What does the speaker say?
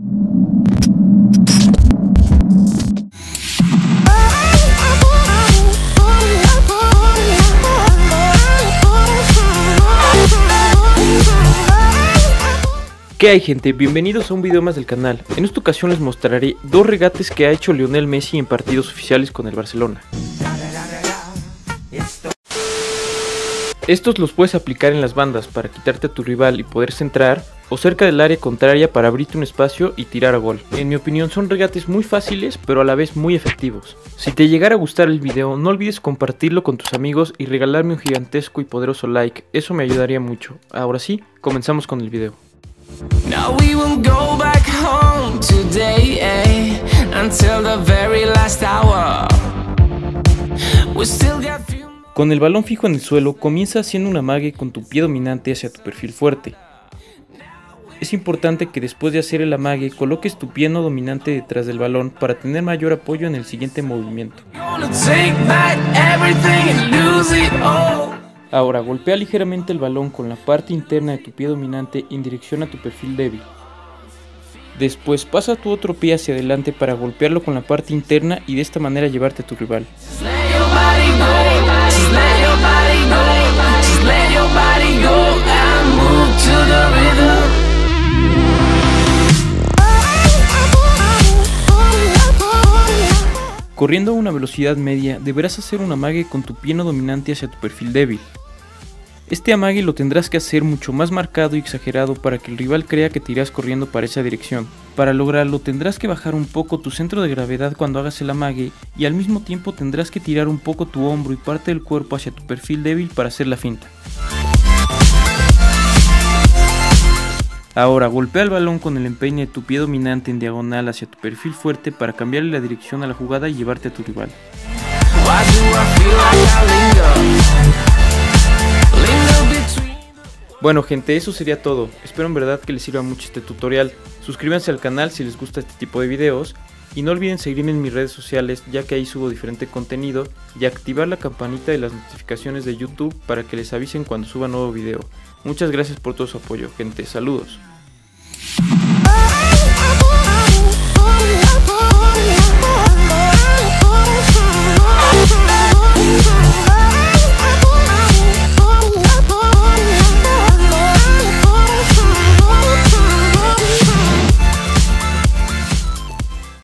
¿Qué hay gente? Bienvenidos a un video más del canal. En esta ocasión les mostraré dos regates que ha hecho Lionel Messi en partidos oficiales con el Barcelona. Estos los puedes aplicar en las bandas para quitarte a tu rival y poder centrar, o cerca del área contraria para abrirte un espacio y tirar a gol. En mi opinión son regates muy fáciles pero a la vez muy efectivos. Si te llegara a gustar el video no olvides compartirlo con tus amigos y regalarme un gigantesco y poderoso like, eso me ayudaría mucho. Ahora sí, comenzamos con el video. Con el balón fijo en el suelo, comienza haciendo una mague con tu pie dominante hacia tu perfil fuerte. Es importante que después de hacer el amague coloques tu pie no dominante detrás del balón para tener mayor apoyo en el siguiente movimiento. Ahora golpea ligeramente el balón con la parte interna de tu pie dominante en dirección a tu perfil débil. Después pasa tu otro pie hacia adelante para golpearlo con la parte interna y de esta manera llevarte a tu rival. Corriendo a una velocidad media, deberás hacer un amague con tu pie no dominante hacia tu perfil débil. Este amague lo tendrás que hacer mucho más marcado y exagerado para que el rival crea que te irás corriendo para esa dirección. Para lograrlo tendrás que bajar un poco tu centro de gravedad cuando hagas el amague y al mismo tiempo tendrás que tirar un poco tu hombro y parte del cuerpo hacia tu perfil débil para hacer la finta. Ahora golpea el balón con el empeine de tu pie dominante en diagonal hacia tu perfil fuerte para cambiarle la dirección a la jugada y llevarte a tu rival. Bueno gente, eso sería todo. Espero en verdad que les sirva mucho este tutorial. Suscríbanse al canal si les gusta este tipo de videos. Y no olviden seguirme en mis redes sociales ya que ahí subo diferente contenido y activar la campanita de las notificaciones de YouTube para que les avisen cuando suba nuevo video. Muchas gracias por todo su apoyo gente, saludos.